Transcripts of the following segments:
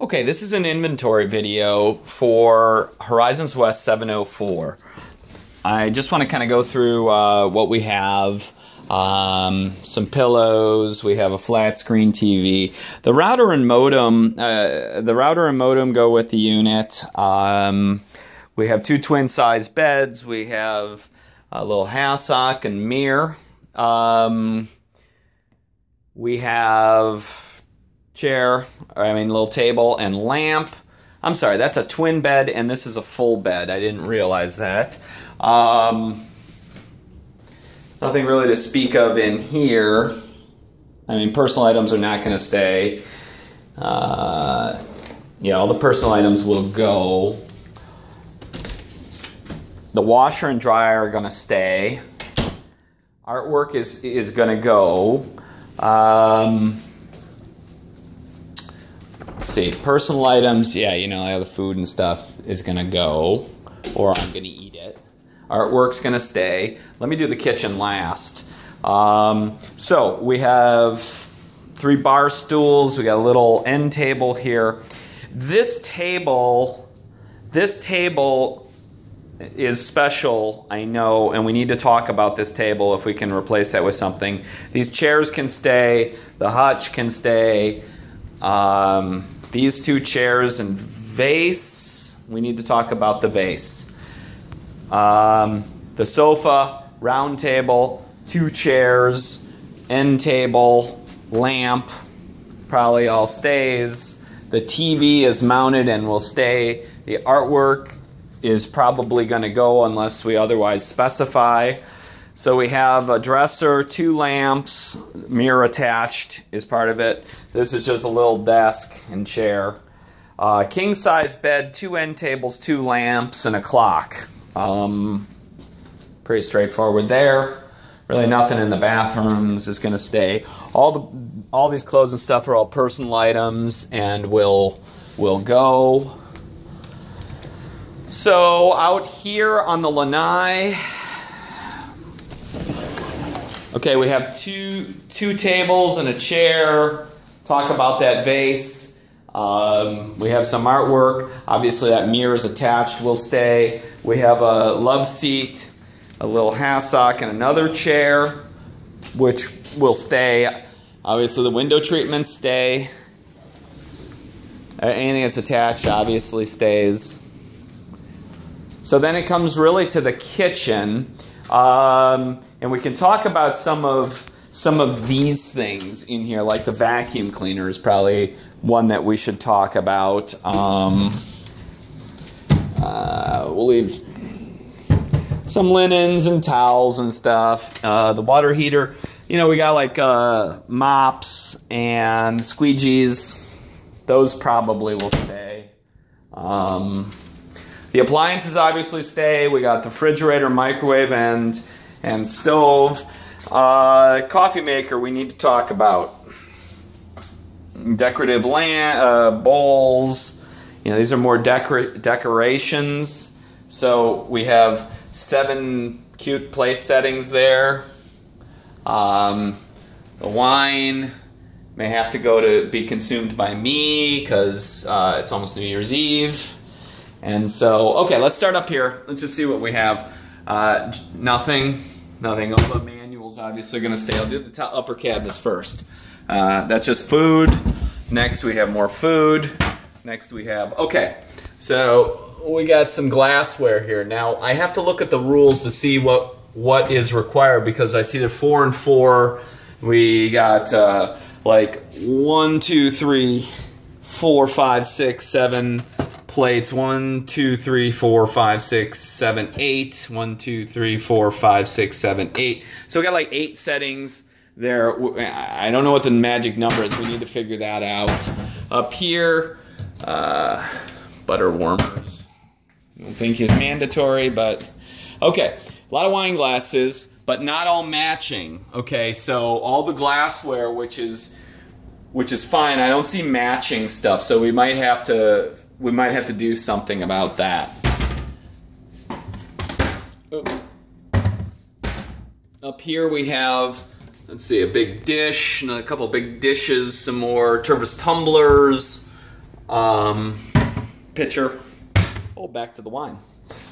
Okay, this is an inventory video for Horizons West 704. I just want to kind of go through uh, what we have. Um, some pillows. We have a flat screen TV. The router and modem. Uh, the router and modem go with the unit. Um, we have two twin size beds. We have a little hassock and mirror. Um, we have chair, I mean, little table and lamp. I'm sorry, that's a twin bed and this is a full bed. I didn't realize that. Um, nothing really to speak of in here. I mean, personal items are not going to stay. Uh, yeah, all the personal items will go. The washer and dryer are going to stay. Artwork is, is going to go. Um, see, personal items, yeah, you know, the food and stuff is gonna go, or I'm gonna eat it. Artwork's gonna stay. Let me do the kitchen last. Um, so we have three bar stools, we got a little end table here. This table, this table is special, I know, and we need to talk about this table if we can replace that with something. These chairs can stay, the hutch can stay, um, these two chairs and vase, we need to talk about the vase. Um, the sofa, round table, two chairs, end table, lamp, probably all stays. The TV is mounted and will stay. The artwork is probably going to go unless we otherwise specify. So we have a dresser, two lamps, mirror attached is part of it. This is just a little desk and chair. Uh, king size bed, two end tables, two lamps, and a clock. Um, pretty straightforward there. Really nothing in the bathrooms is going to stay. All the all these clothes and stuff are all personal items and will will go. So out here on the lanai, Okay, we have two two tables and a chair. Talk about that vase. Um, we have some artwork. Obviously, that mirror is attached. Will stay. We have a love seat, a little hassock, and another chair, which will stay. Obviously, the window treatments stay. Uh, anything that's attached obviously stays. So then it comes really to the kitchen. Um, and we can talk about some of some of these things in here, like the vacuum cleaner is probably one that we should talk about. Um, uh, we'll leave some linens and towels and stuff. Uh, the water heater, you know, we got like uh, mops and squeegees. Those probably will stay. Um, the appliances obviously stay. We got the refrigerator, microwave, and and stove. Uh, coffee maker we need to talk about. Decorative uh, bowls. You know, these are more decor decorations. So we have seven cute place settings there. Um, the wine may have to go to be consumed by me because uh, it's almost New Year's Eve. And so, okay, let's start up here. Let's just see what we have. Uh, nothing, nothing. All the manuals obviously going to stay. I'll do the top, upper cabinets first. Uh, that's just food. Next we have more food. Next we have, okay, so we got some glassware here. Now I have to look at the rules to see what what is required because I see they're four and four. We got uh, like one, two, three, four, five, six, seven, plates one, two, three, four, five, six, seven, eight. One, two, three, four, five, six, seven, eight. So we got like eight settings there. I don't know what the magic number is. We need to figure that out. Up here, uh, butter warmers. I don't think is mandatory, but okay. A lot of wine glasses, but not all matching. Okay, so all the glassware, which is which is fine. I don't see matching stuff, so we might have to we might have to do something about that. Oops. Up here we have, let's see, a big dish, and a couple big dishes, some more Tervis tumblers. um, pitcher. Oh, back to the wine.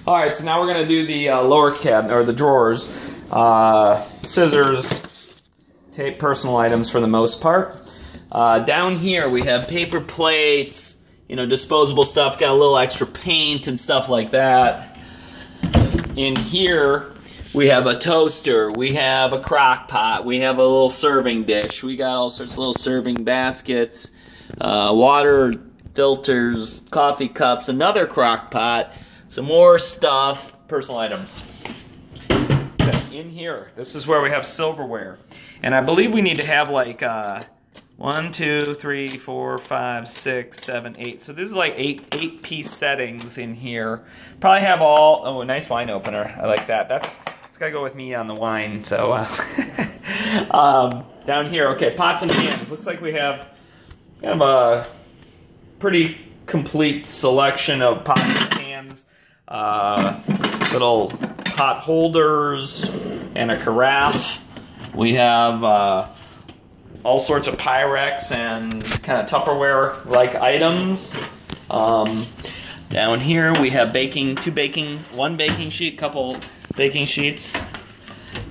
All right, so now we're gonna do the uh, lower cabinet or the drawers. Uh, scissors, tape, personal items for the most part. Uh, down here we have paper plates, you know, disposable stuff. Got a little extra paint and stuff like that. In here we have a toaster, we have a crock pot, we have a little serving dish, we got all sorts of little serving baskets, uh, water filters, coffee cups, another crock pot, some more stuff, personal items. In here, this is where we have silverware. And I believe we need to have like uh, one, two, three, four, five, six, seven, eight. So this is like eight eight piece settings in here. Probably have all. Oh, nice wine opener. I like that. That's it's gotta go with me on the wine. So uh, um, down here, okay, pots and pans. Looks like we have kind of a pretty complete selection of pots and pans. Uh, little pot holders and a carafe. We have uh, all sorts of Pyrex and kind of Tupperware like items. Um, down here we have baking, two baking, one baking sheet, couple baking sheets.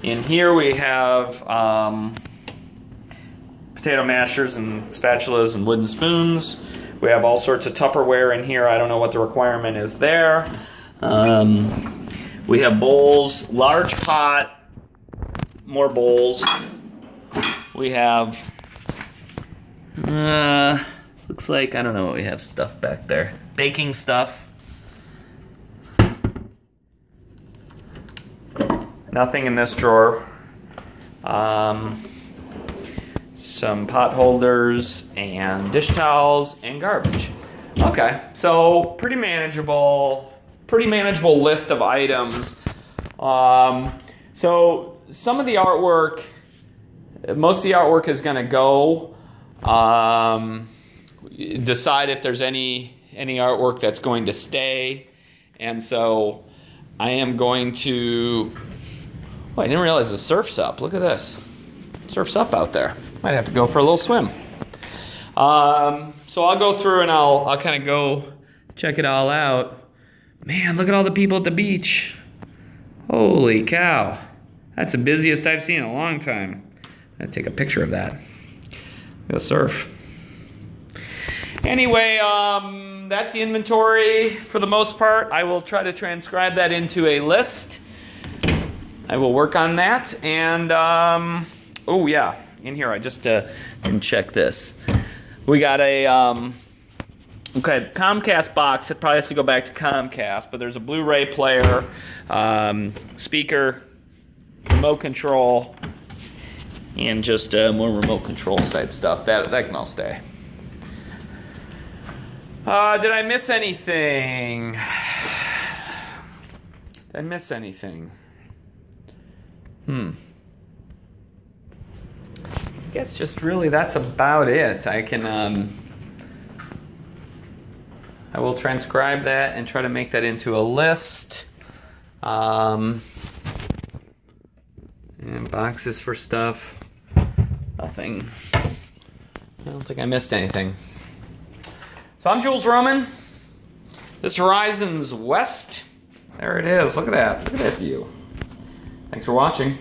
In here we have um, potato mashers and spatulas and wooden spoons. We have all sorts of Tupperware in here. I don't know what the requirement is there. Um, we have bowls, large pot, more bowls. We have, uh, looks like, I don't know what we have stuff back there. Baking stuff. Nothing in this drawer. Um, some pot holders and dish towels and garbage. Okay, so pretty manageable, pretty manageable list of items. Um, so some of the artwork, most of the artwork is going to go. Um, decide if there's any any artwork that's going to stay, and so I am going to. Oh, I didn't realize the surf's up. Look at this, surf's up out there. Might have to go for a little swim. Um, so I'll go through and I'll I'll kind of go check it all out. Man, look at all the people at the beach. Holy cow. That's the busiest I've seen in a long time. I take a picture of that. Go surf. Anyway, um, that's the inventory for the most part. I will try to transcribe that into a list. I will work on that. And, um, oh, yeah, in here, I just uh, didn't check this. We got a, um, okay, Comcast box. It probably has to go back to Comcast, but there's a Blu ray player, um, speaker, remote control, and just uh, more remote control type stuff. That, that can all stay. Uh, did I miss anything? Did I miss anything? Hmm. I guess just really that's about it. I can, um, I will transcribe that and try to make that into a list. Um, and boxes for stuff. Nothing. I don't think I missed anything. So I'm Jules Roman. This horizon's west. There it is. Look at that. Look at that view. Thanks for watching.